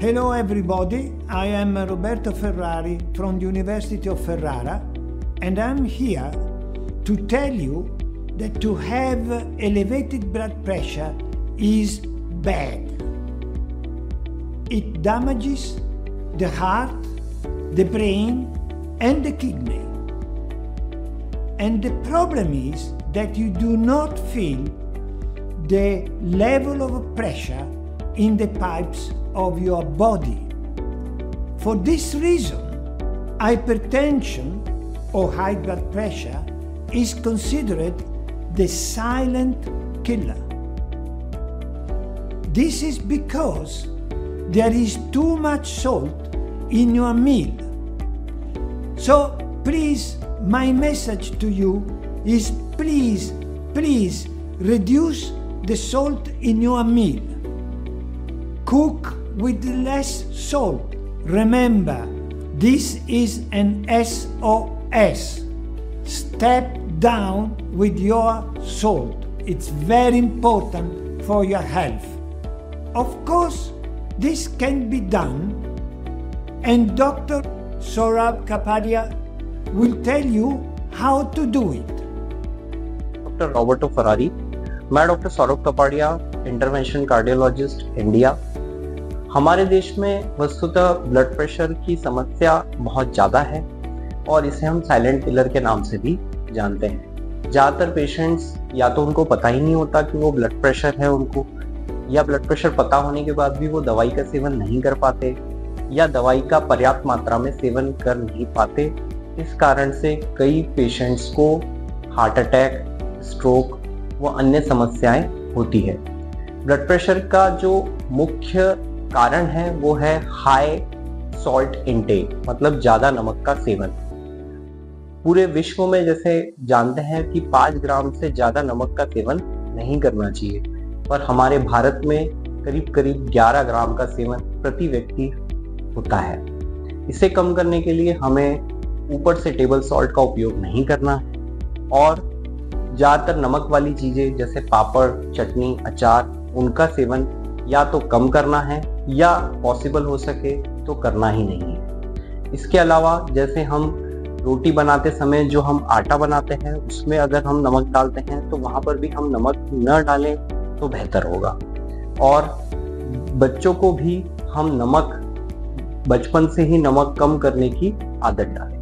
Hello everybody, I am Roberto Ferrari from the University of Ferrara and I'm here to tell you that to have elevated blood pressure is bad. It damages the heart, the brain and the kidney. And the problem is that you do not feel the level of pressure in the pipes of your body. For this reason, hypertension or high blood pressure is considered the silent killer. This is because there is too much salt in your meal. So please, my message to you is please, please reduce the salt in your meal. Cook with less salt. Remember, this is an SOS. Step down with your salt. It's very important for your health. Of course, this can be done, and Dr. Sourabh Kapadia will tell you how to do it. Dr. Roberto Ferrari. मैं Dr. Sourabh Kapadia, intervention cardiologist, India. हमारे देश में वस्तुतः blood pressure की समस्या बहुत ज़्यादा है और इसे हम साइलेंट किलर के नाम से भी जानते हैं। ज़्यादातर पेशेंट्स या तो उनको पता ही नहीं होता कि वो ब्लड प्रेशर है उनको, या ब्लड प्रेशर पता होने के बाद भी वो दवाई का सेवन नहीं कर पाते, या दवाई का पर्याप्त मात्रा में सेवन कर नहीं पाते। इस कारण से कई पेशेंट्स को हार्ट अटैक स्ट्रोक व अन्य समस्याएँ होती है। ब्लड प्रेशर का जो मुख्य कारण है, वो है हाई सॉल्ट इनटेक मतलब ज़्यादा नमक का सेवन। पूरे विश्व में जैसे जानते हैं कि पाँच ग्राम से ज़्यादा नमक का सेवन नहीं करना चाहिए, पर हमारे भारत में करीब करीब 11 ग्राम का सेवन प्रति व्यक्ति होता है। इसे कम करने के लिए हमें ऊपर से टेबल सॉल्ट का उपयोग नहीं करना है, और ज़्यादातर नमक वाली चीज़ें जैसे पापड़, चटनी, अचार, उनका सेवन या तो कम करना है या पॉसिबल हो सके तो करना ही नहीं है। इसके अलावा जैसे हम रोटी बनाते समय जो हम आटा बनाते हैं, उसमें अगर हम नमक डालते हैं तो वहाँ पर भी हम नमक न डालें तो बेहतर होगा। और बच्चों को भी हम नमक, बचपन से ही नमक कम करने की आदत डालें।